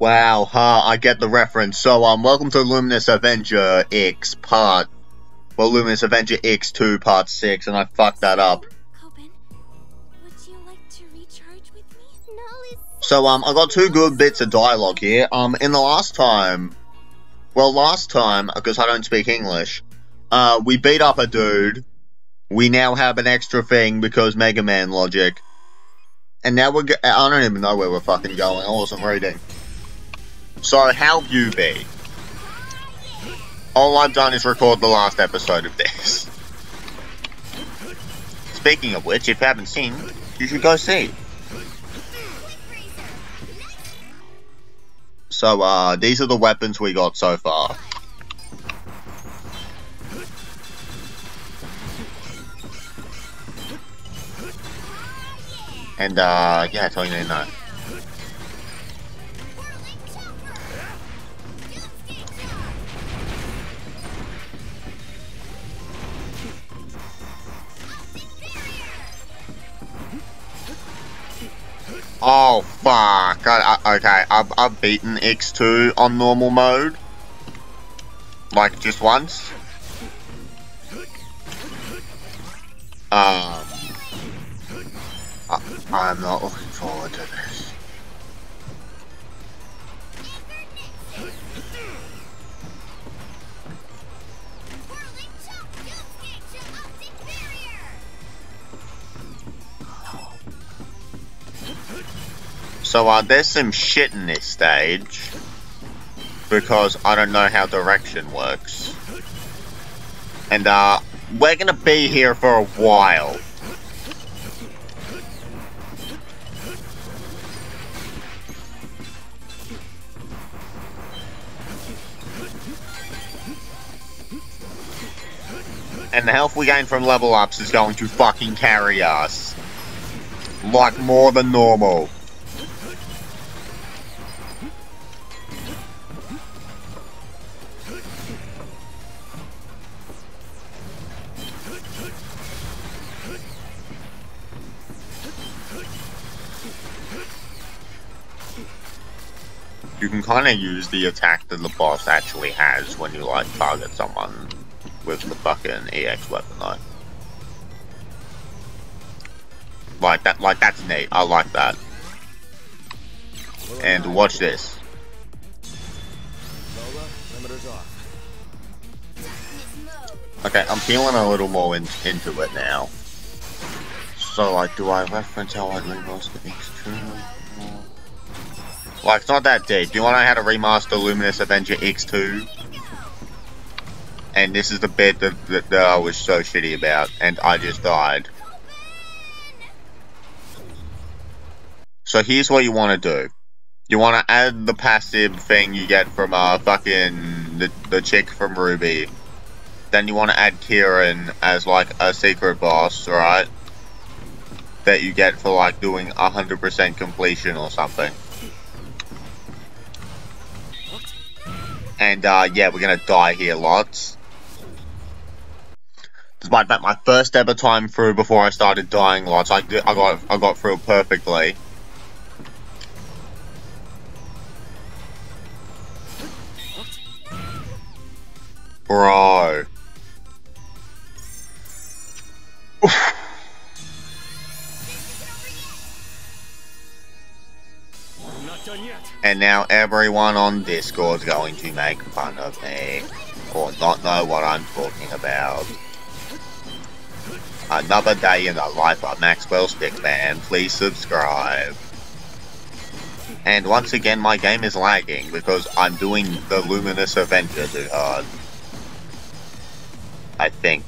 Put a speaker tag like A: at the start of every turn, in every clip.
A: Wow, huh, I get the reference. So, um, welcome to Luminous Avenger X part, well, Luminous Avenger X2 part 6, and I fucked that up.
B: Copen, would you like to recharge with me? No,
A: So, um, I got two good bits of dialogue here. Um, in the last time, well, last time, because I don't speak English, uh, we beat up a dude. We now have an extra thing because Mega Man logic. And now we're, I don't even know where we're fucking going. I wasn't reading. So, how you be? All I've done is record the last episode of this. Speaking of which, if you haven't seen, you should go see. So, uh, these are the weapons we got so far. And, uh, yeah, all you need Oh, fuck. I, I, okay, I've, I've beaten X2 on normal mode. Like, just once. Um, I, I'm not looking forward to this. So, uh, there's some shit in this stage. Because I don't know how direction works. And, uh, we're gonna be here for a while. And the health we gain from level ups is going to fucking carry us. Like more than normal. You can kind of use the attack that the boss actually has when you like target someone with the fucking EX weapon though. Like that, like that's neat. I like that. And watch this. Okay, I'm feeling a little more in, into it now. So, like, do I reference how I remaster X2? Like, it's not that deep. Do you want to know how to remaster Luminous Avenger X2? And this is the bit that, that, that I was so shitty about, and I just died. So here's what you want to do. You want to add the passive thing you get from, uh, fucking, the, the chick from Ruby. Then you want to add Kieran as, like, a secret boss, right? That you get for, like, doing 100% completion or something. And, uh, yeah, we're gonna die here lots. Despite that, my first ever time through before I started dying lots, I, I got I got through perfectly. Bro. And now everyone on Discord's going to make fun of me. Or not know what I'm talking about. Another day in the life of Maxwell Stickman. Please subscribe. And once again, my game is lagging because I'm doing the Luminous Avenger too hard. I think.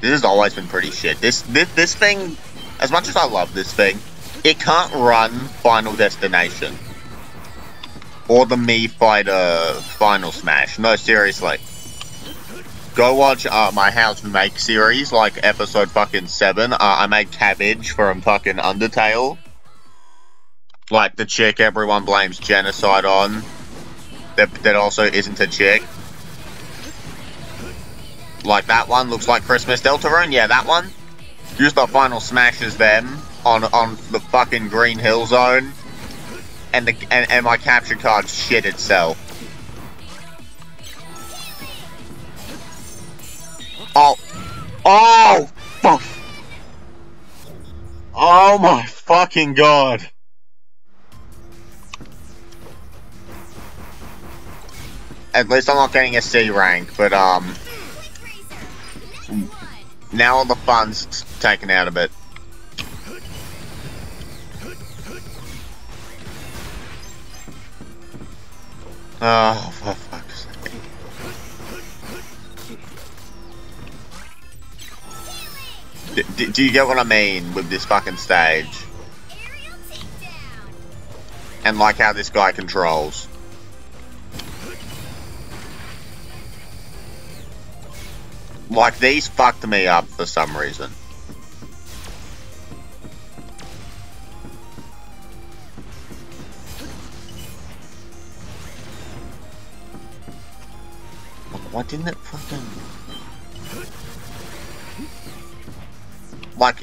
A: This has always been pretty shit. This, this, this thing, as much as I love this thing, it can't run Final Destination. Or the Mii Fighter Final Smash. No, seriously. Go watch uh, my to Make series, like episode fucking 7. Uh, I made Cabbage from fucking Undertale. Like the chick everyone blames genocide on. That, that also isn't a chick. Like that one, looks like Christmas Deltarune. Yeah, that one. Use the final smashes them on on the fucking Green Hill Zone. and the and, and my capture card shit itself. Oh, oh, fuck! Oh my fucking god! At least I'm not getting a C rank, but um, now all the fun's taken out of it. Oh, for fuck's sake. D d do you get what I mean with this fucking stage? And like how this guy controls. Like these fucked me up for some reason. Didn't it fucking... Like,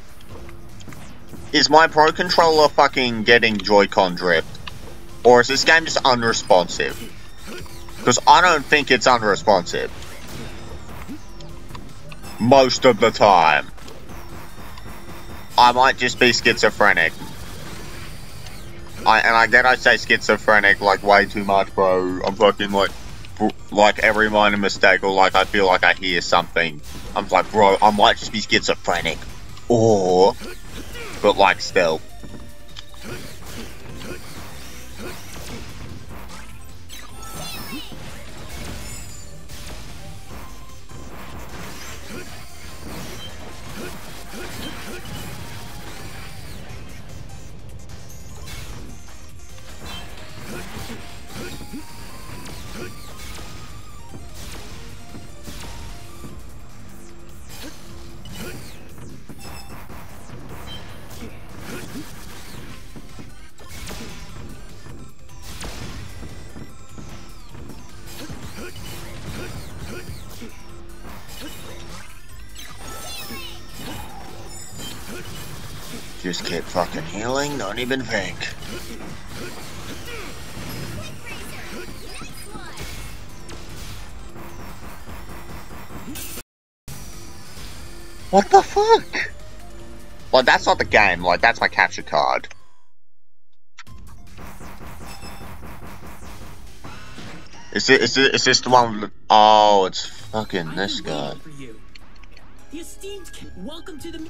A: is my Pro Controller fucking getting Joy-Con drift? Or is this game just unresponsive? Because I don't think it's unresponsive. Most of the time. I might just be schizophrenic. I, and I get I say schizophrenic like way too much, bro. I'm fucking like, like every minor mistake or like I feel like I hear something. I'm like, bro, I might just be schizophrenic. Or, but like still. Just keep fucking healing, don't even think. What the fuck? Well, that's not the game, like, that's my capture card. Is it, is it, is this the one the, oh, it's fucking this guy.
C: Welcome to the.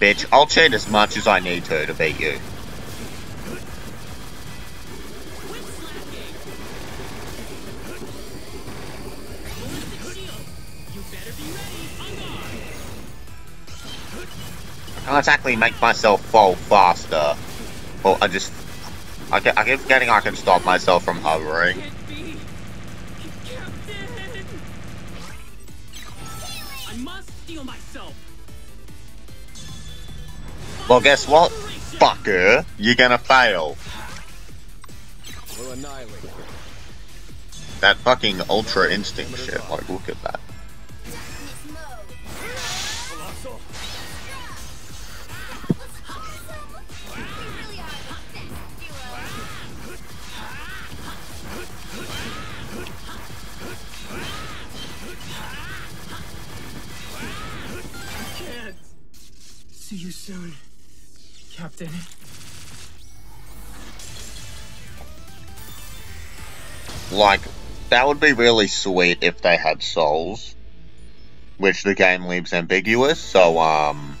A: Bitch, I'll cheat as much as I need to to beat you. I can't exactly make myself fall faster. Or I just... I, I keep forgetting I can stop myself from hovering.
C: I must steel myself.
A: Well, guess what? Fucker, you're gonna fail. That fucking Ultra Instinct shit, like, look at that.
C: See you soon,
A: Like, that would be really sweet if they had souls. Which the game leaves ambiguous, so, um...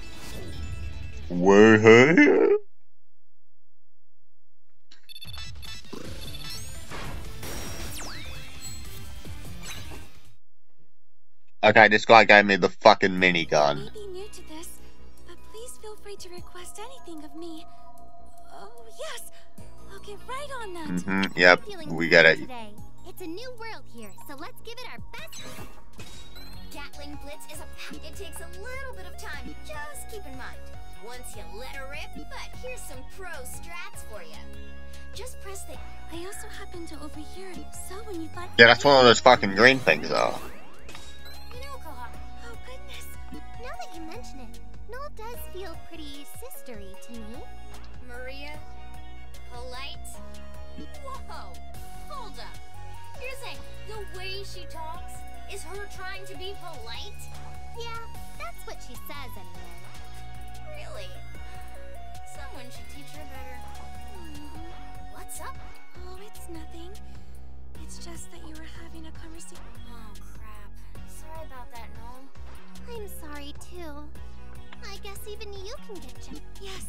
A: Woohoo! Okay, this guy gave me the fucking minigun.
B: To this, but please feel free to request anything of me. Oh, yes. I'll get right on that.
A: Mm-hmm, yep, we got it.
D: Today. It's a new world here, so let's give it our best. Gatling Blitz is a pack. It takes a little bit of time. Just keep in mind. Once you let her rip, but here's some pro strats for you. Just press the
B: I also happened to overhear it. So when you thought...
A: Yeah, that's one of those fucking green things, though.
D: You know, Koha,
B: Oh, goodness.
D: now that you mention it, Noel does feel pretty sistery to me.
E: Maria? Polite? Whoa! Hold up. You're saying the way she talks is her trying to be polite?
D: Yeah, that's what she says anyway.
E: Really? Someone should teach her better. Mm-hmm. What's up?
B: Oh, it's nothing. It's just that you were having a conversation.
E: Oh, crap. Sorry about that, Noel.
D: I'm sorry too. I guess even you can get you.
B: Yes.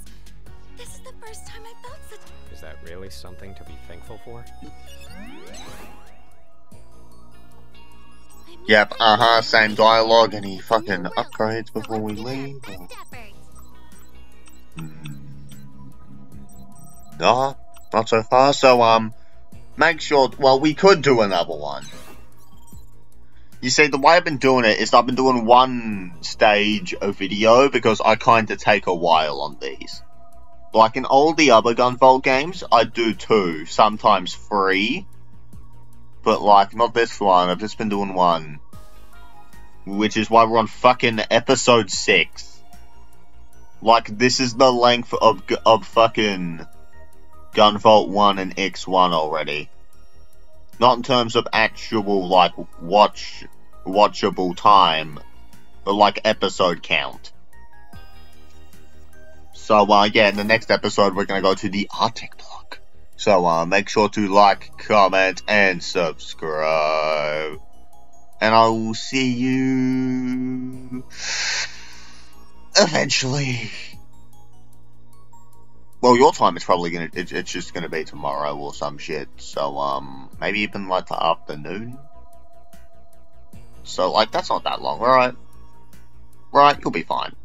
B: This is the first time I felt such...
F: Is that really something to be thankful for?
A: Yep, uh-huh,
B: was-
A: same dialogue, and he fucking upgrades before we
D: let's give it our
A: leave.
D: best
A: or-
D: effort.
A: Hmm. No, not so far. So, um, make sure, well, we could do another one. You see, the way I've been doing it is I've been doing one stage of video because I kind of take a while on these. Like in all the other Gunvolt games, I do two, sometimes three. But like, not this one, I've just been doing one. Which is why we're on fucking episode 6. Like, this is the length of, of fucking Gunvolt 1 and X1 already. Not in terms of actual, like, watch, watchable time, but like episode count. So, uh, yeah, in the next episode, we're gonna go to the Arctic block. So, uh, make sure to like, comment, and subscribe. And I will see you eventually. Well, your time is probably gonna, it, it's just gonna be tomorrow or some shit. So, um, maybe even like the afternoon. So, like, that's not that long, alright? Right, you'll be fine.